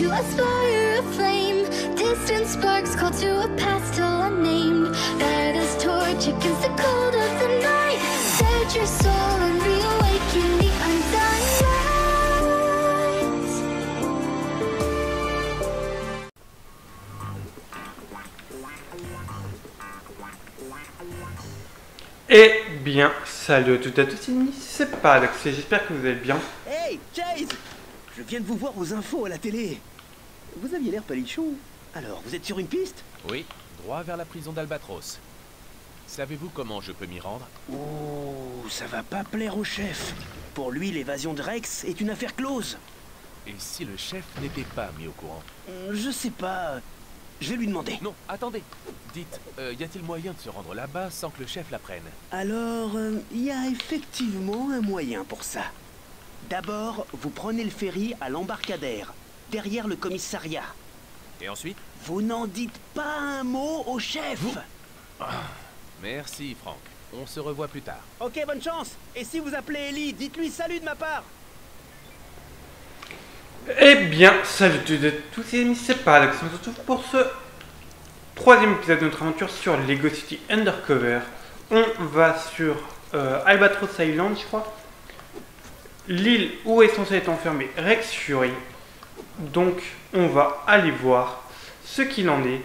to aspire a flame. Distant sparks call to a past still unnamed. Light as torch against the cold of the night. Set your soul and reawaken the undying light. Eh bien, salut à toutes et à tous, c'est Paradox et j'espère que vous allez bien. Hey, Chase Je viens de vous voir aux infos à la télé. Vous aviez l'air palichon. Alors, vous êtes sur une piste? Oui, droit vers la prison d'Albatros. Savez-vous comment je peux m'y rendre? Oh, ça va pas plaire au chef. Pour lui, l'évasion de Rex est une affaire close. Et si le chef n'était pas mis au courant? Euh, Je sais pas. Je vais lui demander. Non, attendez Dites, euh, y a-t-il moyen de se rendre là-bas sans que le chef l'apprenne? Alors, euh, il y a effectivement un moyen pour ça. D'abord, vous prenez le ferry à l'embarcadère, derrière le commissariat. Et ensuite? Vous n'en dites pas un mot au chef Merci, Franck. On se revoit plus tard. Ok, bonne chance Et si vous appelez Ellie, dites-lui salut de ma part Eh bien, salut à toutes et à tous, c'est Paradox, on se retrouve pour ce troisième épisode de notre aventure sur Lego City Undercover. On va sur euh, Albatros Island, je crois. L'île où est censé être enfermé Rex Fury. Donc, on va aller voir ce qu'il en est.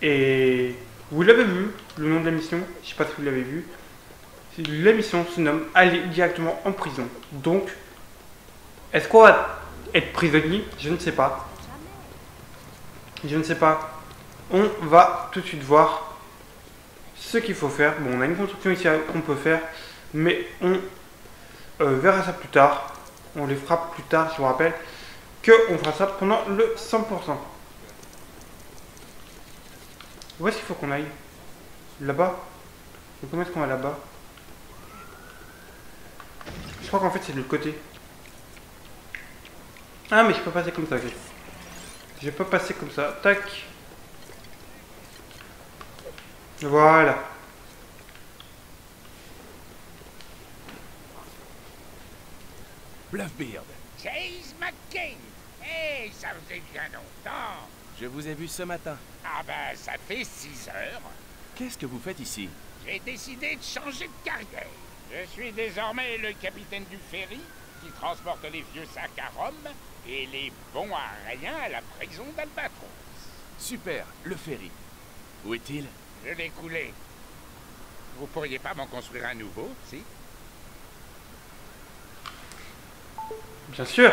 Et vous l'avez vu, le nom de la mission, je sais pas si vous l'avez vu. La mission se nomme Aller directement en prison. Donc, est-ce qu'on va être prisonnier? Je ne sais pas. Je ne sais pas. On va tout de suite voir ce qu'il faut faire. Bon, on a une construction ici qu'on peut faire, mais on euh, verra ça plus tard. On les fera plus tard, je vous rappelle, que on fera ça pendant le 100%. Où est-ce qu'il faut qu'on aille? Là-bas? Comment est-ce qu'on va là-bas? Je crois qu'en fait c'est de l'autre côté. Ah mais je peux passer comme ça, ok. Je peux passer comme ça. Tac. Voilà. Bluffbeard Chase McCain Hey, ça faisait bien longtemps Je vous ai vu ce matin. Ah ben, ça fait six heures. Qu'est-ce que vous faites ici? J'ai décidé de changer de carrière. Je suis désormais le capitaine du ferry qui transporte les vieux sacs à Rome et les bons à rien à la prison d'Albatros. Super, le ferry. Où est-il? Je l'ai coulé. Vous pourriez pas m'en construire un nouveau, si? Bien sûr.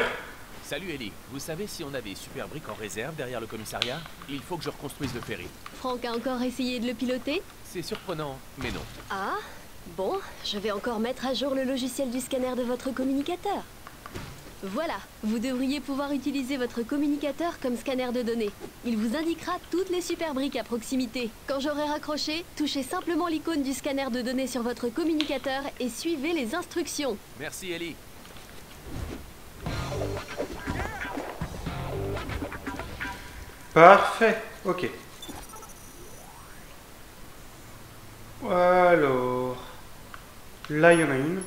Salut Ellie, vous savez si on a des super briques en réserve derrière le commissariat Il faut que je reconstruise le ferry. Franck a encore essayé de le piloter? C'est surprenant, mais non. Ah Bon, je vais encore mettre à jour le logiciel du scanner de votre communicateur. Voilà, vous devriez pouvoir utiliser votre communicateur comme scanner de données. Il vous indiquera toutes les super briques à proximité. Quand j'aurai raccroché, touchez simplement l'icône du scanner de données sur votre communicateur et suivez les instructions. Merci Ellie. Parfait. Ok. Alors. Là, il y en a une.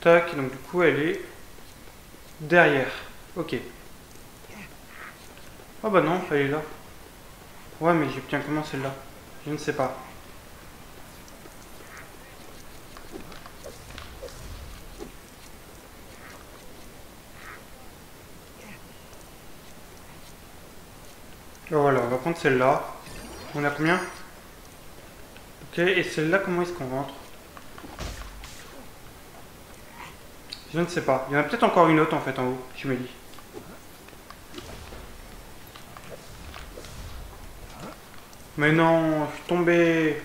Tac, donc du coup, elle est derrière. Ok. Ah bah non, elle est là. Ouais, mais j'obtiens comment celle-là Je ne sais pas. Oh, Voilà, on va prendre celle-là. On a combien? Ok, et celle-là, comment est-ce qu'on rentre? Je ne sais pas. Il y en a peut-être encore une autre en fait en haut, je me dis. Mais non, je suis tombé.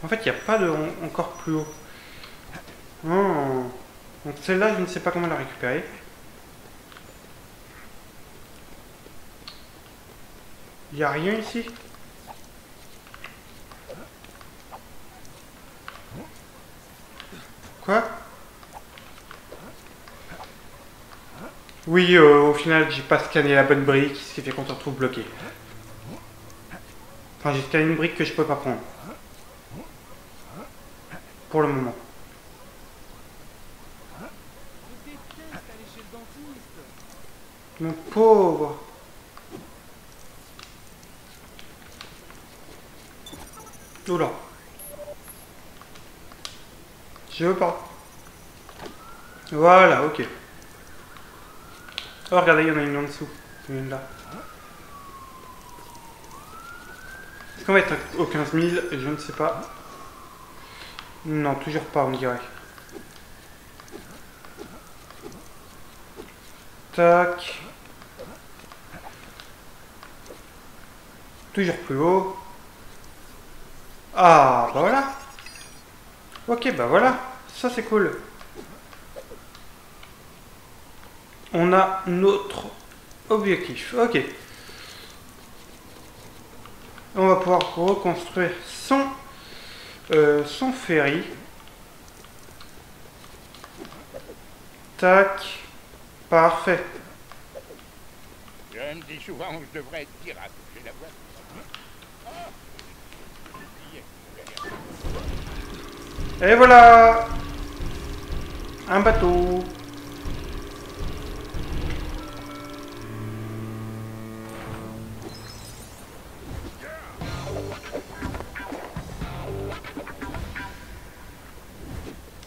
En fait, il n'y a pas de en- encore plus haut. Oh. Donc celle-là, je ne sais pas comment la récupérer. Il n'y a rien ici Quoi? Oui, euh, au final, j'ai pas scanné la bonne brique, ce qui fait qu'on se retrouve bloqué. Enfin, j'ai scanné une brique que je peux pas prendre. Pour le moment. Mon pauvre. Oula. Je veux pas. Voilà, ok. Oh, regardez, il y en a une en dessous. Une là. Est-ce qu'on va être au 15 000 Je ne sais pas. Non, toujours pas, on dirait. Tac. Toujours plus haut. Ah, bah voilà. Ok, bah voilà. Ça, c'est cool. On a notre objectif. Ok. On va pouvoir reconstruire son, euh, son ferry. Tac. Parfait. Je me dis souvent que je devrais être pirate. J'ai la voix. Et voilà Un bateau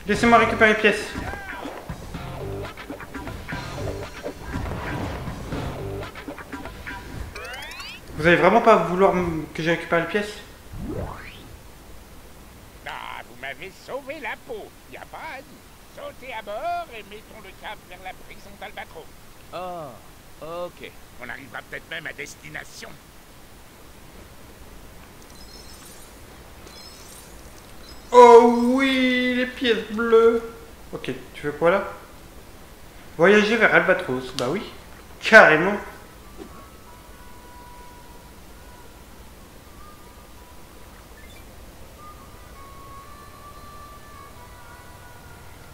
Laissez-moi récupérer les pièces. Vous allez vraiment pas vouloir que je récupère les pièces? Ah, vous m'avez sauvé la peau. Y a pas à dire. Sautez à bord et mettons le cap vers la prison d'Albatros. Ah, ok. On arrivera peut-être même à destination. Oh oui, les pièces bleues. Ok, tu veux quoi là? Voyager vers Albatros. Bah oui, carrément.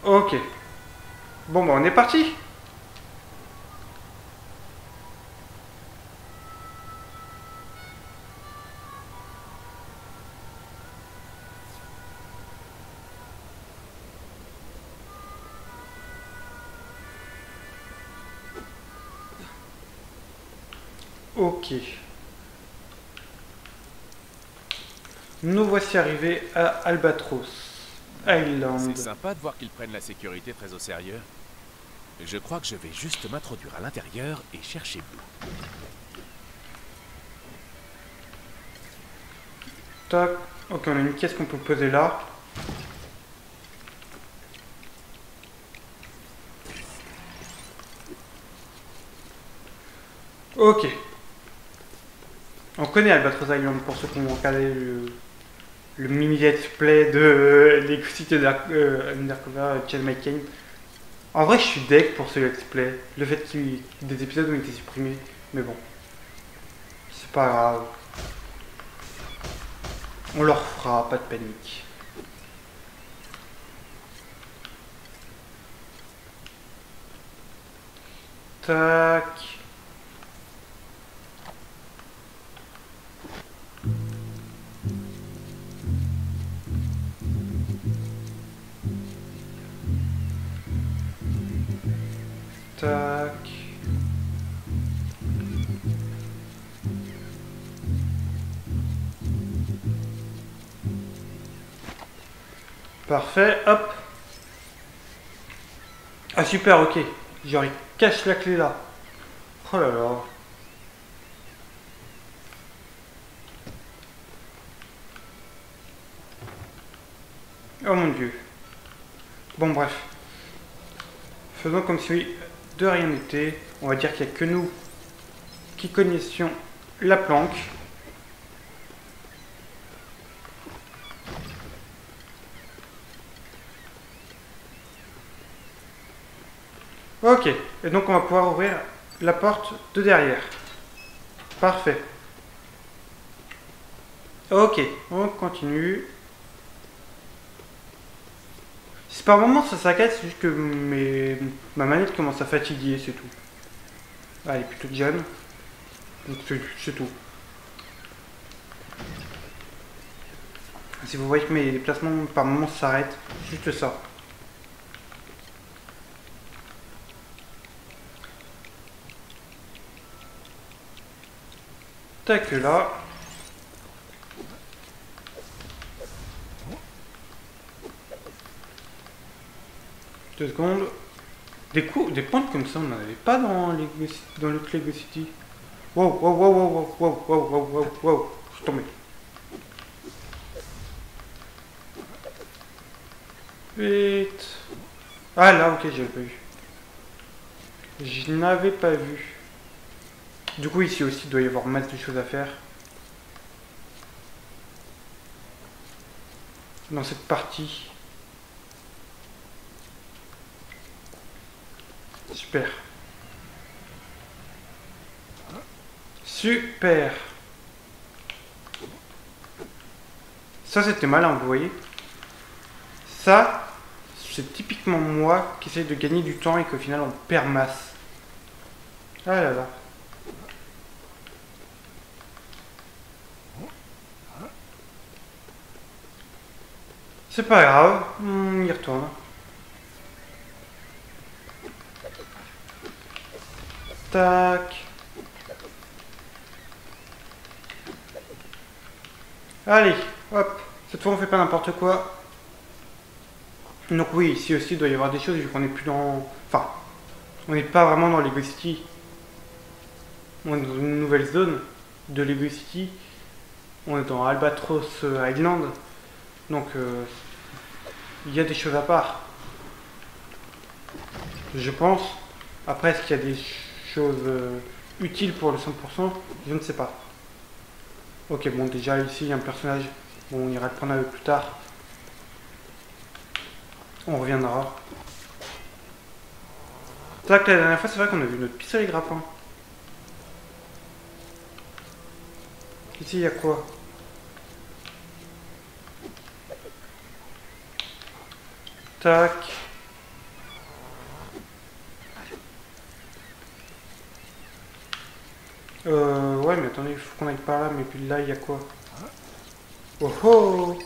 Ok. Bon bah on est parti. Ok. Nous voici arrivés à Albatros Island. C'est sympa de voir qu'ils prennent la sécurité très au sérieux. Je crois que je vais juste m'introduire à l'intérieur et chercher Blue. Tac. Ok, on a une pièce qu'on peut poser là. Ok. On connaît Albatros Island pour ceux qui ont regardé le, le mini let's play de euh, les cités d'Undercover euh, Chad McCain. En vrai, je suis deck pour ce let's play. Le fait qu'il des épisodes ont été supprimés, mais bon. C'est pas grave. On leur fera, pas de panique. Tac. Tac. Parfait, hop. Ah super, ok. Genre il cache la clé là. Oh là là. Oh mon dieu. Bon bref. Faisons comme si de rien n'était. On va dire qu'il n'y a que nous qui connaissions la planque. Ok, et donc on va pouvoir ouvrir la porte de derrière. Parfait. Ok, on continue. Par moments ça s'arrête, c'est juste que mes... ma manette commence à fatiguer, c'est tout. Ah, elle est plutôt jeune. Donc c'est c'est tout. Si vous voyez que mes déplacements par moments s'arrêtent, juste ça. Tac là. Deux secondes. Des coups, des pointes comme ça, on n'en avait pas dans, Ci- dans l'autre Lego City. Wow, wow, wow, wow, wow, wow, wow, wow, wow, wow, je suis tombé. Vite. Ah là, ok, j'avais pas vu. Je n'avais pas vu. Du coup, ici aussi, il doit y avoir masse de choses à faire. Dans cette partie. Super. Super. Ça, c'était malin, vous voyez. Ça, c'est typiquement moi qui essaye de gagner du temps et qu'au final, on perd masse. Ah là là. C'est pas grave, on y retourne. Tac. Allez, hop. Cette fois, on fait pas n'importe quoi. Donc oui, ici aussi, il doit y avoir des choses vu qu'on n'est plus dans... Enfin, on n'est pas vraiment dans Lego City. On est dans une nouvelle zone de Lego City. On est dans Albatros euh, Island. Donc, euh, il y a des choses à part. Je pense. Après, est-ce qu'il y a des euh, utiles pour le 100% Je ne sais pas. Ok, bon, déjà ici, il y a un personnage. Bon, on ira le prendre plus tard. On reviendra. Tac, la dernière fois, c'est vrai qu'on a vu notre pistolet grappin. Ici, il y a quoi? Tac. Euh, ouais, mais attendez, il faut qu'on aille par là, mais puis là, il y a quoi Oh oh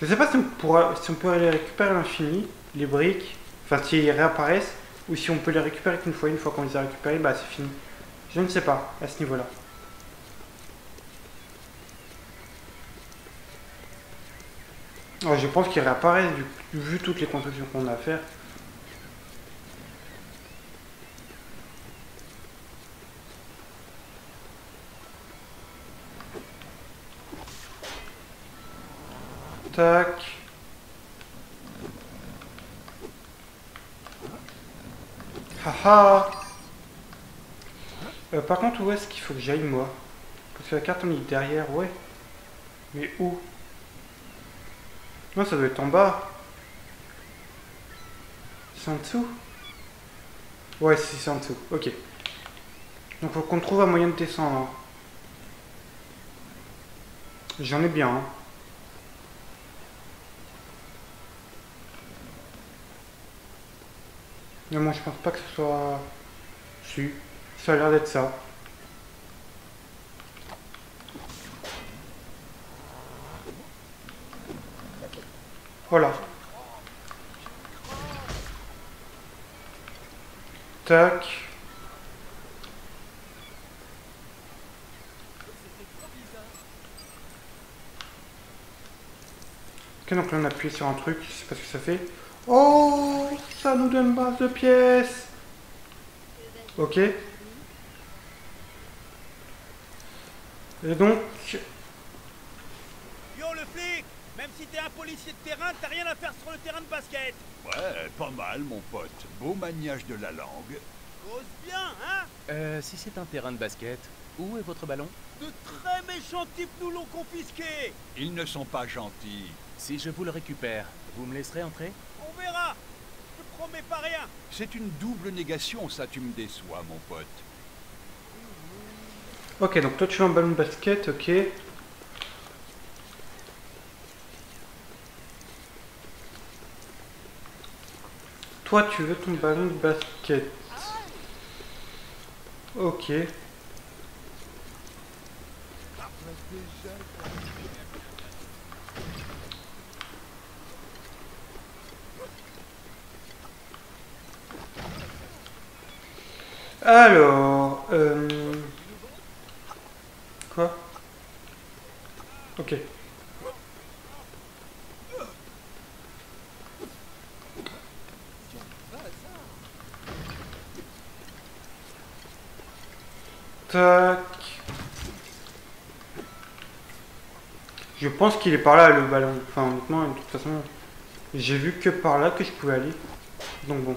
Je sais pas si on, pourra, si on peut les récupérer à l'infini, les briques, enfin s'ils réapparaissent, ou si on peut les récupérer qu'une fois, une fois qu'on les a récupérés, bah c'est fini. Je ne sais pas, à ce niveau-là. Ouais, je pense qu'ils réapparaissent vu toutes les constructions qu'on a à faire. Tac. Haha. Euh, par contre, où est-ce qu'il faut que j'aille moi? Parce que la carte on est derrière, ouais. Mais où? Non, ça doit être en bas. C'est en dessous? Ouais, si, c'est en dessous. Ok. Donc faut qu'on trouve un moyen de descendre. hein. J'en ai bien. hein. Mais moi je pense pas que ce soit... Si. Ça a l'air d'être ça. Voilà. Tac. Ok, donc là on appuie sur un truc, je sais pas ce que ça fait. Oh, ça nous donne base de pièces. Ok. Et donc, Yo le flic Même si t'es un policier de terrain, t'as rien à faire sur le terrain de basket Ouais, pas mal, mon pote. Beau maniage de la langue. Cause bien, hein? Euh, si c'est un terrain de basket, où est votre ballon? De très méchants types nous l'ont confisqué Ils ne sont pas gentils. Si je vous le récupère, vous me laisserez entrer? promets pas rien. C'est une double négation, ça, tu me déçois, mon pote. Ok, donc toi tu veux un ballon de basket, ok. Toi tu veux ton ballon de basket. Ok. Alors, euh... Quoi? Ok. Tac. Je pense qu'il est par là le ballon. Enfin, honnêtement, de toute façon, j'ai vu que par là que je pouvais aller. Donc bon.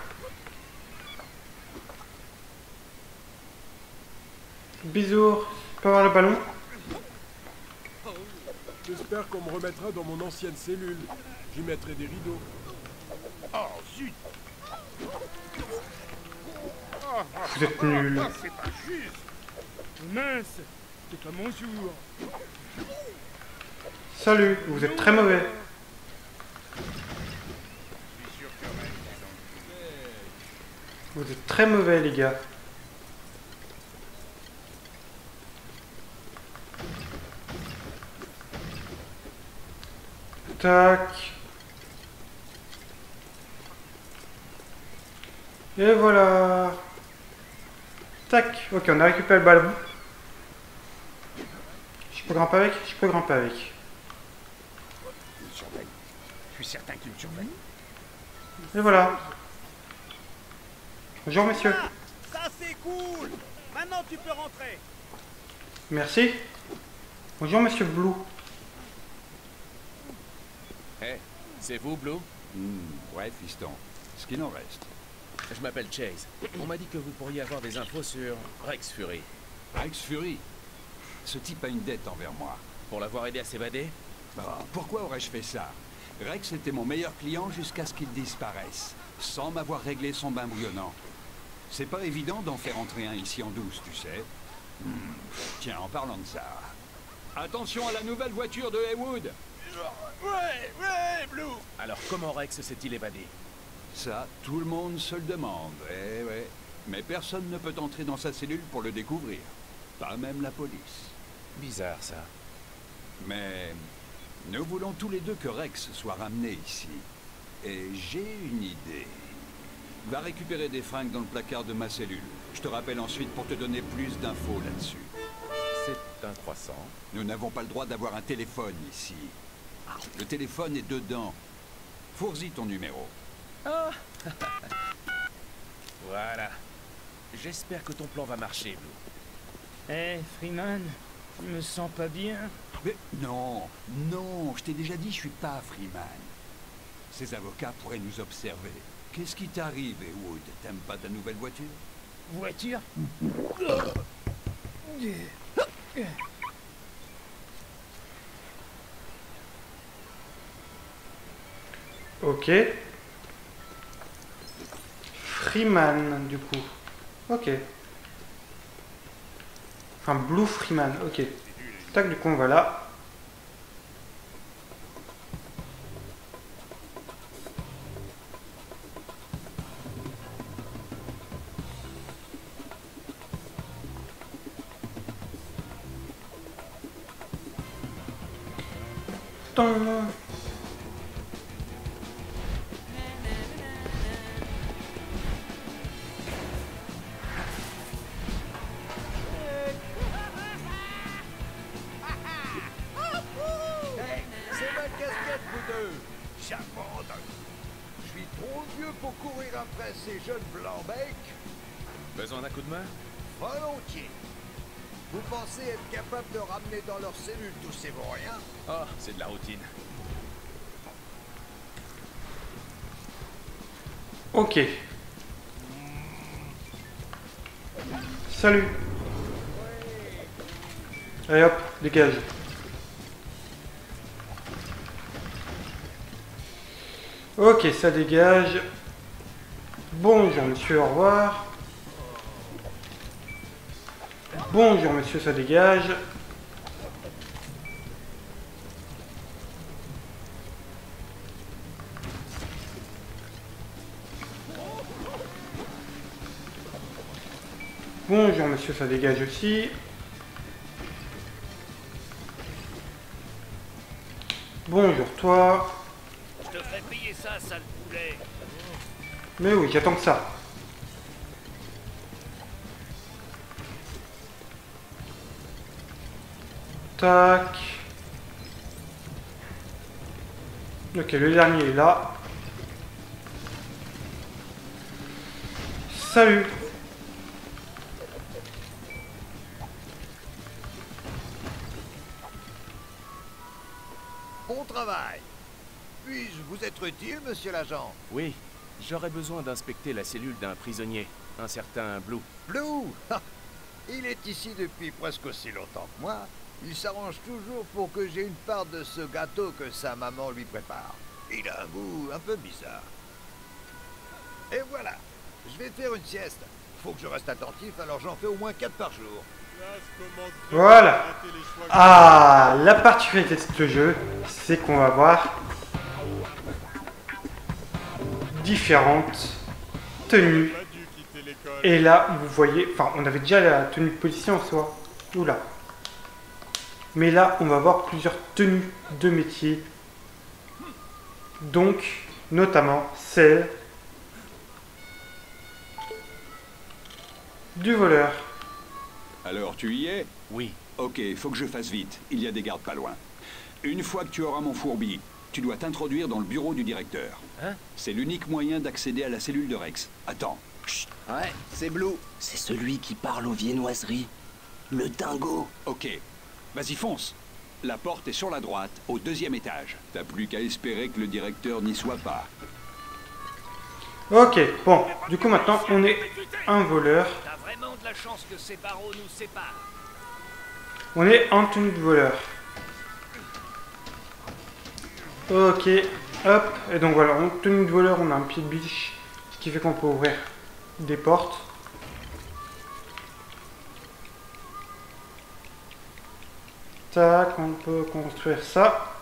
Bisous. Peux avoir le ballon J'espère qu'on me remettra dans mon ancienne cellule. J'y mettrai des rideaux. Oh, zut Vous êtes nuls. Ah, c'est pas juste Mince, c'est pas mon jour. Salut, vous êtes très mauvais. Vous êtes très mauvais, les gars. Tac. Et voilà. Tac. Ok, on a récupéré le ballon. Je peux grimper avec Je peux grimper avec. Il surveille. Je suis certain qu'il me surveille. Et voilà. Bonjour, messieurs. Ça c'est cool Maintenant tu peux rentrer. Merci. Bonjour, monsieur Blue. Hé, c'est vous, Blue? Hmm, ouais, fiston. Ce qu'il en reste. Je m'appelle Chase. On m'a dit que vous pourriez avoir des infos sur Rex Fury. Rex Fury? Ce type a une dette envers moi. Pour l'avoir aidé à s'évader? Ah, pourquoi aurais-je fait ça? Rex était mon meilleur client jusqu'à ce qu'il disparaisse, sans m'avoir réglé son bain bouillonnant. C'est pas évident d'en faire entrer un ici en douce, tu sais. Hmm, Tiens, en parlant de ça. Attention à la nouvelle voiture de Haywood Ouais, ouais, Blue Alors comment Rex s'est-il évadé? Ça, tout le monde se le demande, eh ouais. Mais personne ne peut entrer dans sa cellule pour le découvrir. Pas même la police. Bizarre, ça. Mais nous voulons tous les deux que Rex soit ramené ici. Et j'ai une idée. Va récupérer des fringues dans le placard de ma cellule. Je te rappelle ensuite pour te donner plus d'infos là-dessus. C'est un croissant. Nous n'avons pas le droit d'avoir un téléphone ici. Le téléphone est dedans. Fournis ton numéro. Voilà. J'espère que ton plan va marcher, Blue. Eh, Freeman, je me sens pas bien? Mais non, non, je t'ai déjà dit, je suis pas Freeman. Ces avocats pourraient nous observer. Qu'est-ce qui t'arrive, Ewood T'aimes pas ta nouvelle voiture? Voiture? Ok. Freeman, du coup. Ok. Enfin, Blue Freeman, ok. Tac, du coup, on va là. Ok. Salut. Allez hop, dégage. Ok, ça dégage. Bonjour monsieur, au revoir. Bonjour monsieur, ça dégage. Bonjour monsieur, ça dégage aussi. Bonjour toi. Je te ferai payer ça, sale poulet. Mais oui, j'attends que ça. Tac. Ok, le dernier est là. Salut. Monsieur l'agent? Oui, j'aurais besoin d'inspecter la cellule d'un prisonnier, un certain Blue. Blue? Ha Il est ici depuis presque aussi longtemps que moi. Il s'arrange toujours pour que j'ai une part de ce gâteau que sa maman lui prépare. Il a un goût un peu bizarre. Et voilà, je vais faire une sieste. Faut que je reste attentif, alors j'en fais au moins 4 par jour. Voilà. Ah, la particularité de ce jeu, c'est qu'on va voir différentes tenues. Et là, vous voyez, enfin, on avait déjà la tenue de policier en soi. Oula. Mais là, on va voir plusieurs tenues de métier. Donc, notamment celle du voleur. Alors, tu y es? Oui. Ok, faut que je fasse vite. Il y a des gardes pas loin. Une fois que tu auras mon fourbi, tu dois t'introduire dans le bureau du directeur. Hein C'est l'unique moyen d'accéder à la cellule de Rex. Attends. Ouais, c'est Blue. C'est celui qui parle aux viennoiseries. Le dingo. Ok. Vas-y, fonce. La porte est sur la droite, au deuxième étage. T'as plus qu'à espérer que le directeur n'y soit pas. Ok, bon, du coup maintenant on est un voleur. T'as vraiment de la chance que ces barreaux nous séparent. On est en tenue de voleur. Ok, hop, et donc voilà, en tenue de voleur, on a un pied de biche, ce qui fait qu'on peut ouvrir des portes. Tac, on peut construire ça.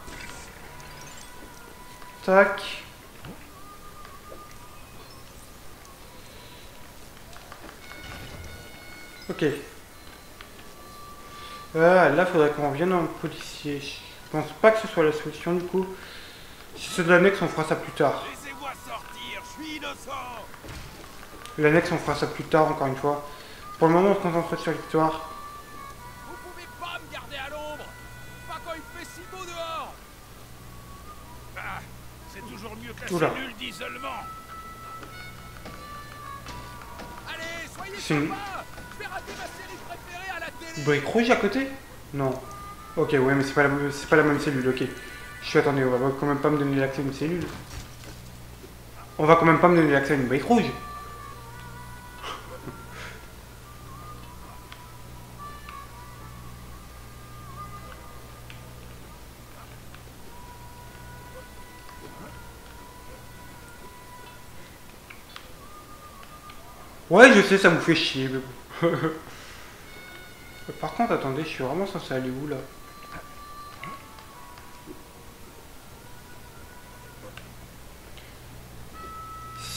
Tac. Ok. Ah, là, faudrait qu'on revienne en policier. Je pense pas que ce soit la solution du coup. Si c'est de l'annexe, on fera ça plus tard. L'annexe, on fera ça plus tard, encore une fois. Pour le moment, on se concentre sur l'histoire. Vous pouvez pas me garder à l'ombre Pas quand il fait si beau dehors Ah, c'est toujours mieux que la Oula. cellule d'isolement. Allez, soyez C'est une- sympas Je vais rater ma série préférée à la télé Brique rouge à côté Non. Ok, ouais, mais c'est pas, la, pas la même cellule, ok. Je suis attendez, on va quand même pas me donner l'accès à une cellule. On va quand même pas me donner l'accès à une brique rouge. Ouais, je sais, ça vous fait chier. Par contre, attendez, je suis vraiment censé aller où là?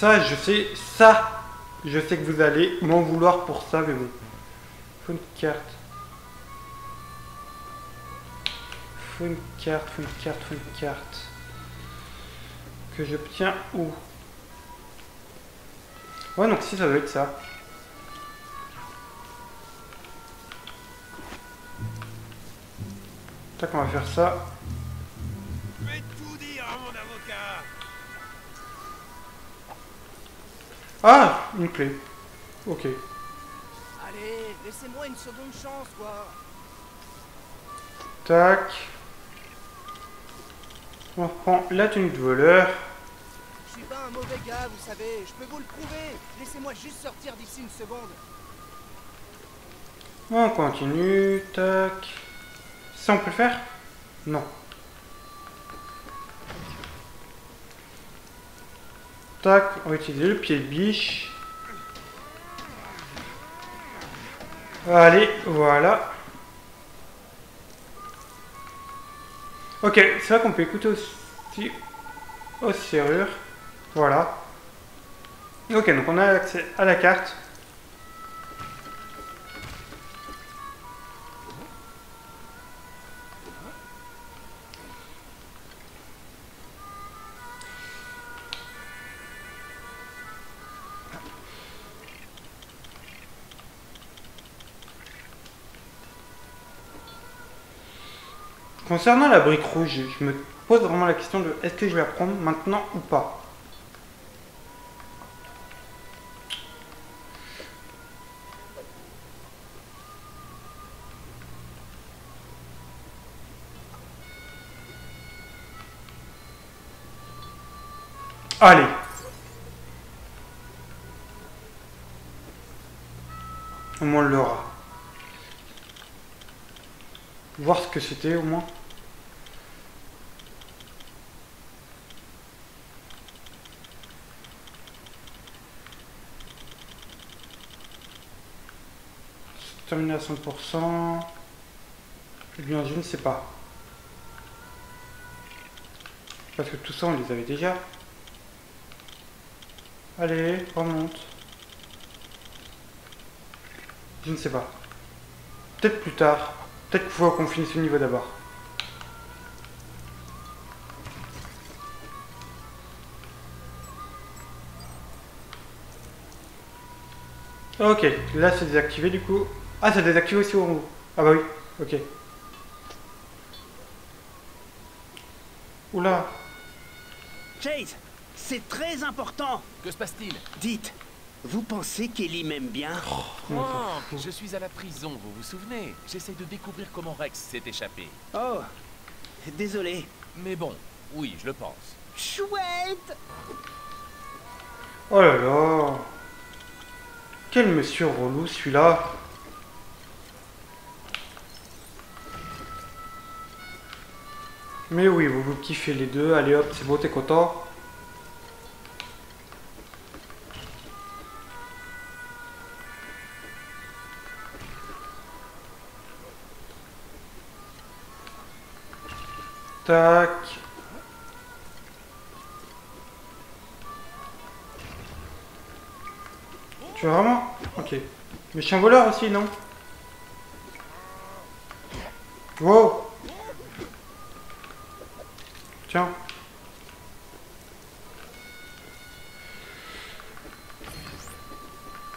Ça, je sais, ça, je sais que vous allez m'en vouloir pour ça, mais bon. Faut une carte. Faut une carte, faut une carte, faut une carte. Que j'obtiens où? Ouais, donc si, ça doit être ça. Tac, on va faire ça. Ah, une clé. Ok. Allez, laissez-moi une seconde chance, quoi Tac. On reprend la tenue de voleur. Je suis pas un mauvais gars, vous savez. Je peux vous le prouver. Laissez-moi juste sortir d'ici une seconde. On continue, tac. Ça, on peut le faire? Non. Tac, on va utiliser le pied de biche. Allez, voilà. Ok, c'est vrai qu'on peut écouter aussi aux serrures. Voilà. Ok, donc on a accès à la carte. Concernant la brique rouge, je me pose vraiment la question de est-ce que je vais la prendre maintenant ou pas? Allez Au moins on l'aura. Voir ce que c'était au moins. Terminé à 100%. Eh bien, je ne sais pas. Parce que tout ça, on les avait déjà. Allez, remonte. Je ne sais pas. Peut-être plus tard. Peut-être qu'il faut qu'on finisse ce niveau d'abord. Ok, là c'est désactivé du coup. Ah, c'est désactivé aussi au haut. Ah bah oui, ok. Oula. Chase, c'est très important. Que se passe-t-il? Dites, vous pensez qu'Ellie m'aime bien? Franck, je suis à la prison, vous vous souvenez? J'essaie de découvrir comment Rex s'est échappé. Oh, désolé. Mais bon, oui, je le pense. Chouette Oh là là. Quel monsieur relou celui-là. Mais oui, vous vous kiffez les deux. Allez hop, c'est bon, t'es content. Tac. Tu veux vraiment? Ok. Mais je suis un voleur aussi, non? Wow Tiens.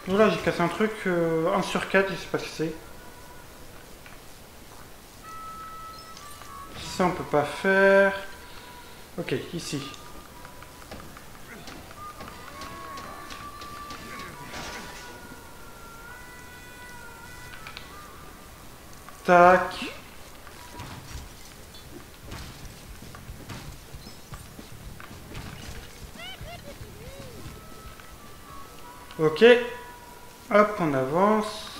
Oula, j'ai cassé un truc, euh, 1 sur 4, je sais pas ce que c'est. Ça, on peut pas faire. Ok, ici. Tac. Ok. Hop, on avance.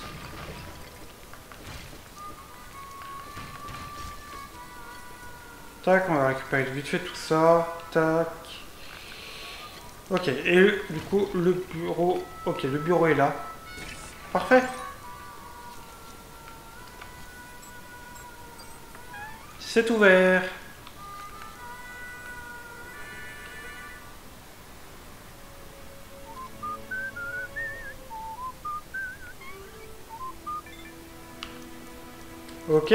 Tac, on va récupérer vite fait tout ça. Tac. Ok, et du coup, le bureau... Ok, le bureau est là. Parfait. C'est ouvert. Ok.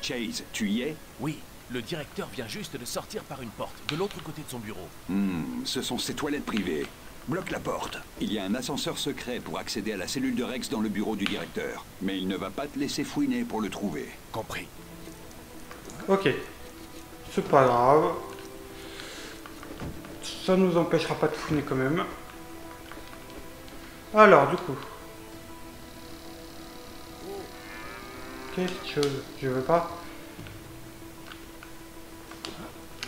Chase, tu y es? Oui, le directeur vient juste de sortir par une porte, de l'autre côté de son bureau. Hmm, ce sont ses toilettes privées. Bloque la porte. Il y a un ascenseur secret pour accéder à la cellule de Rex dans le bureau du directeur. Mais il ne va pas te laisser fouiner pour le trouver. Compris. Ok. C'est pas grave. Ça nous empêchera pas de fouiner quand même. Alors, du coup. Quelque chose. Je veux pas.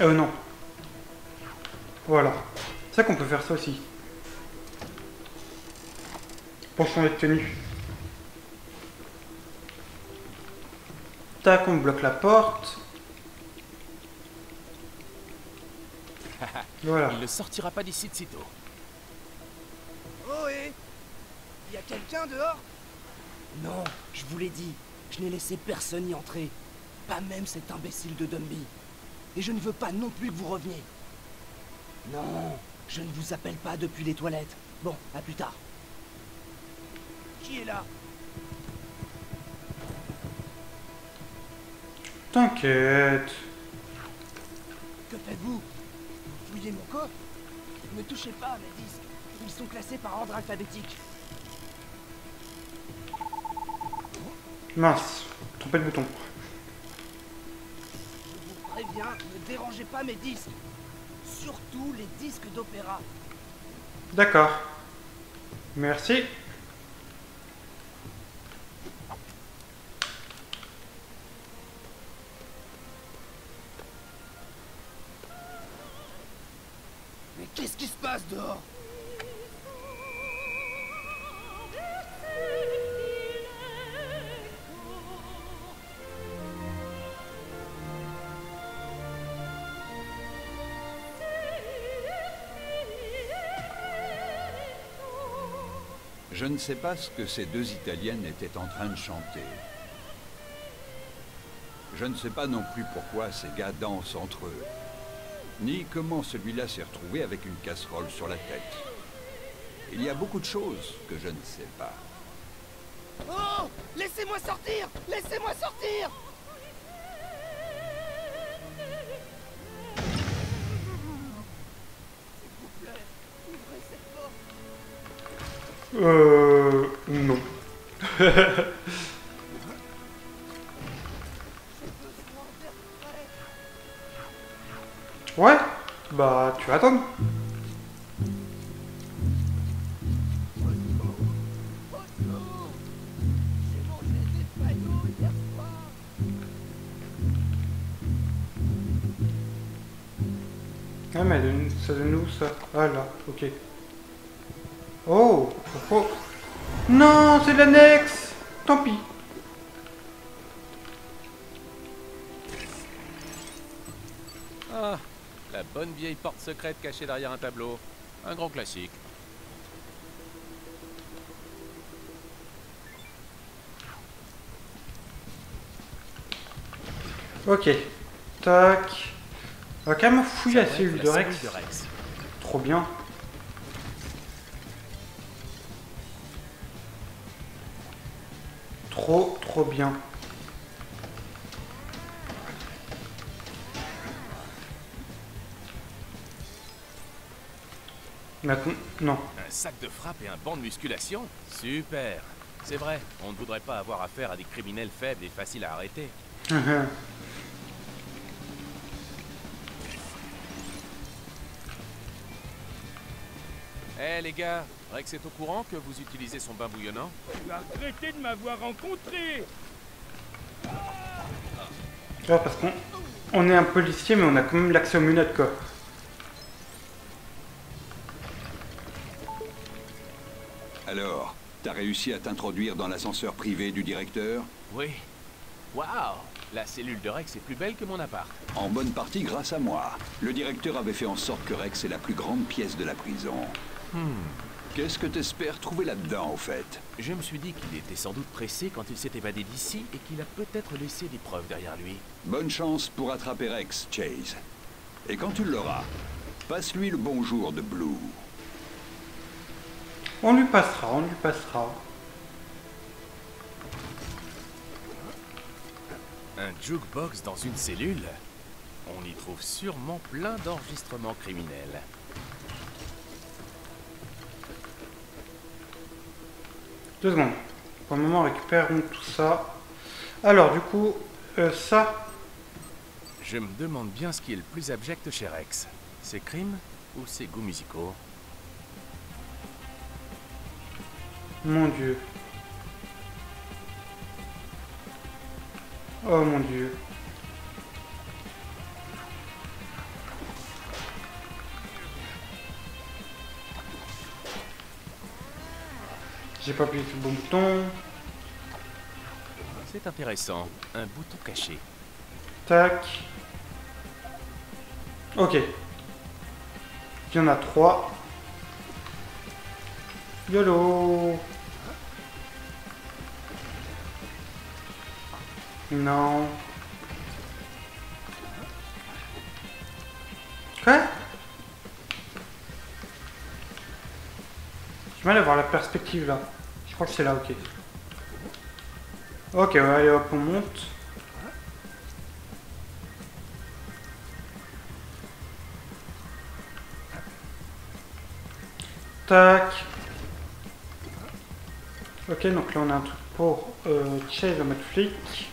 Euh, non. Voilà. C'est ça qu'on peut faire ça aussi. Pour changer de tenue. Tac, on bloque la porte. Voilà. Il ne sortira pas d'ici de sitôt. Oh hé Y a quelqu'un dehors? Non, je vous l'ai dit, je n'ai laissé personne y entrer. Pas même cet imbécile de Dumby. Et je ne veux pas non plus que vous reveniez. Non, je ne vous appelle pas depuis les toilettes. Bon, à plus tard. Qui est là? T'inquiète. Que faites-vous? Vous fouillez mon coffre? Ne touchez pas à mes disques. Ils sont classés par ordre alphabétique. Mince. Trompé le bouton. Je vous préviens, ne dérangez pas mes disques. Surtout les disques d'opéra. D'accord. Merci. Je ne sais pas ce que ces deux Italiennes étaient en train de chanter. Je ne sais pas non plus pourquoi ces gars dansent entre eux. Ni comment celui-là s'est retrouvé avec une casserole sur la tête. Il y a beaucoup de choses que je ne sais pas. Oh Laissez-moi sortir Laissez-moi sortir Euh... Non. Ouais Bah, tu vas attendre. Ah, mais ça donne où ça? Ah là, ok. C'est l'annexe Tant pis. Ah, la bonne vieille porte secrète cachée derrière un tableau. Un grand classique. Ok. Tac. On va quand même fouiller Rex. cellule de Rex. Trop bien. Trop, bien. Maintenant, non. Un sac de frappe et un banc de musculation? Super C'est vrai, on ne voudrait pas avoir affaire à des criminels faibles et faciles à arrêter. les gars, Rex est au courant que vous utilisez son bain bouillonnant Tu as regretté de m'avoir rencontré parce qu'on on est un policier, mais on a quand même l'accès aux menottes, quoi. Alors, t'as réussi à t'introduire dans l'ascenseur privé du directeur? Oui. Waouh La cellule de Rex est plus belle que mon appart. En bonne partie grâce à moi. Le directeur avait fait en sorte que Rex est la plus grande pièce de la prison. Qu'est-ce que t'espères trouver là-dedans, au fait? Je me suis dit qu'il était sans doute pressé quand il s'est évadé d'ici et qu'il a peut-être laissé des preuves derrière lui. Bonne chance pour attraper Rex, Chase. Et quand tu l'auras, passe-lui le bonjour de Blue. On lui passera, on lui passera. Un jukebox dans une cellule? On y trouve sûrement plein d'enregistrements criminels. Deux secondes. Pour le moment, récupérons tout ça. Alors, du coup, euh, ça, Je me demande bien ce qui est le plus abject chez Rex. Ses crimes ou ses goûts musicaux? Mon dieu. Oh mon dieu. J'ai pas appuyé sur le bon bouton. C'est intéressant. Un bouton caché. Tac. Ok. Il y en a trois. YOLO Non. J'ai mal à voir la perspective là. Je crois que c'est là, ok. Ok, ouais, allez hop, on monte. Tac. Ok, donc là on a un truc pour euh, Chase en mode flic.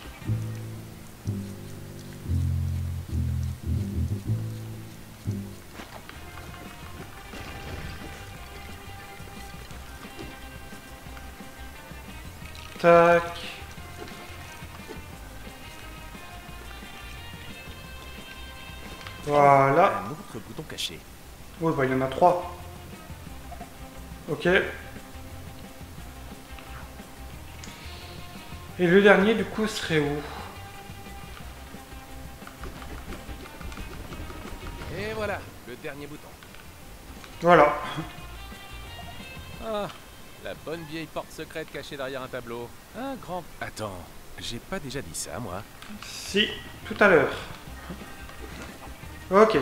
Tac. Voilà. Un autre bouton caché. Oui, bah il y en a trois. Ok. Et le dernier, du coup, serait où? Et voilà, le dernier bouton. Voilà. Ah, la bonne vieille porte secrète cachée derrière un tableau. Un grand... Attends, j'ai pas déjà dit ça, moi Si, tout à l'heure. Ok.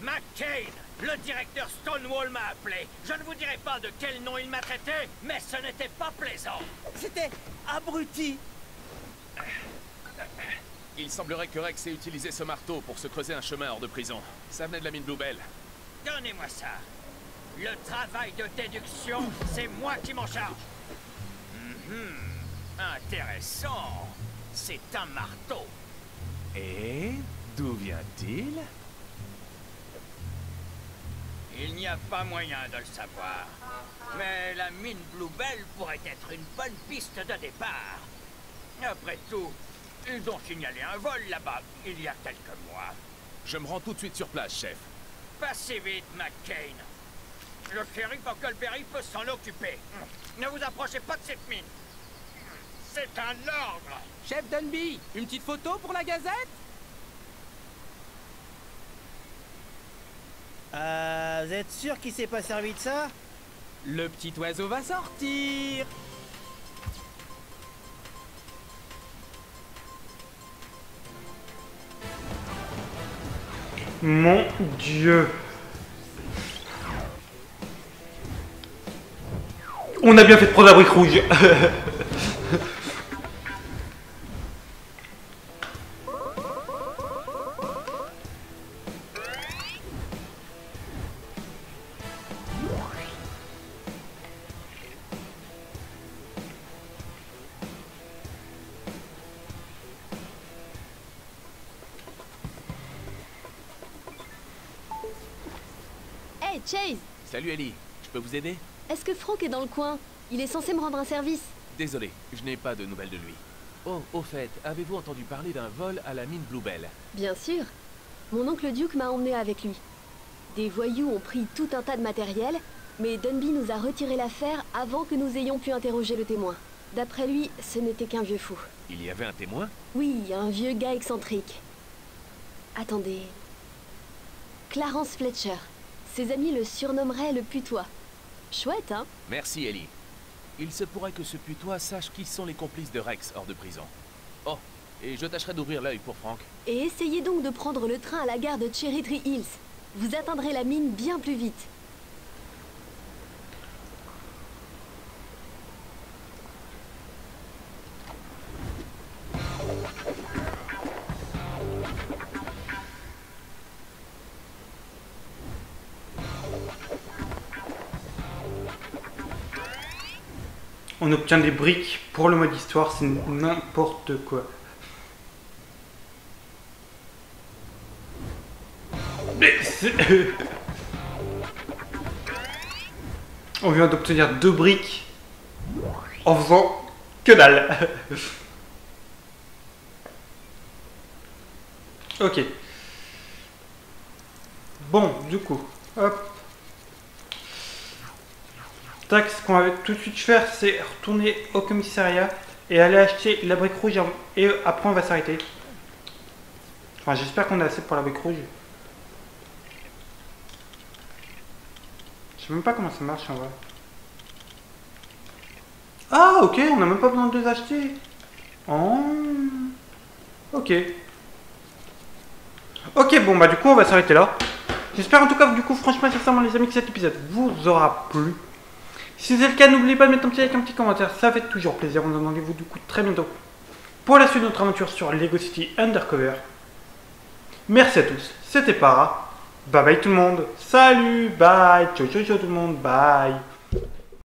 McCain Le directeur Stonewall m'a appelé. Je ne vous dirai pas de quel nom il m'a traité, mais ce n'était pas plaisant. C'était abruti. Il semblerait que Rex ait utilisé ce marteau pour se creuser un chemin hors de prison. Ça venait de la mine Bluebell. Donnez-moi ça. Le travail de déduction, c'est moi qui m'en charge. Mhm. Intéressant. C'est un marteau. Et d'où vient-il? Il n'y a pas moyen de le savoir. Mais la mine Bluebell pourrait être une bonne piste de départ. Après tout, ils ont signalé un vol là-bas il y a quelques mois. Je me rends tout de suite sur place, chef. Pas si vite, McCain. Le shérif Huckleberry peut s'en occuper. Ne vous approchez pas de cette mine. C'est un ordre. Chef Dunby, une petite photo pour la gazette? Euh, vous êtes sûr qu'il s'est pas servi de ça? Le petit oiseau va sortir Mon dieu. On a bien fait de prendre la brique rouge. Chase Salut Ellie, je peux vous aider? Est-ce que Franck est dans le coin? Il est censé me rendre un service. Désolé, je n'ai pas de nouvelles de lui. Oh, au fait, avez-vous entendu parler d'un vol à la mine Bluebell Bien sûr. Mon oncle Duke m'a emmené avec lui. Des voyous ont pris tout un tas de matériel, mais Dunby nous a retiré l'affaire avant que nous ayons pu interroger le témoin. D'après lui, ce n'était qu'un vieux fou. Il y avait un témoin? Oui, un vieux gars excentrique. Attendez. Clarence Fletcher. Ses amis le surnommeraient le putois. Chouette, hein? Merci Ellie. Il se pourrait que ce putois sache qui sont les complices de Rex hors de prison. Oh, et je tâcherai d'ouvrir l'œil pour Frank. Et essayez donc de prendre le train à la gare de Cherry Tree Hills. Vous atteindrez la mine bien plus vite. On obtient des briques pour le mode histoire, c'est n'importe quoi. On vient d'obtenir deux briques en faisant que dalle. ok. Bon, du coup, Hop. Tac, ce qu'on va tout de suite faire, c'est retourner au commissariat et aller acheter la brique rouge et après on va s'arrêter. Enfin, j'espère qu'on a assez pour la brique rouge. Je sais même pas comment ça marche en vrai. Ah, ok, on n'a même pas besoin de les acheter. Oh. Ok. Ok, bon, bah du coup, on va s'arrêter là. J'espère en tout cas, du coup, franchement, sincèrement, les amis, que cet épisode vous aura plu. Si c'est le cas, n'oubliez pas de mettre un petit like, un petit commentaire, ça fait toujours plaisir. On se donne rendez-vous du coup très bientôt pour la suite de notre aventure sur Lego City Undercover. Merci à tous, c'était Para. Bye bye tout le monde. Salut, bye, ciao ciao ciao tout le monde, bye.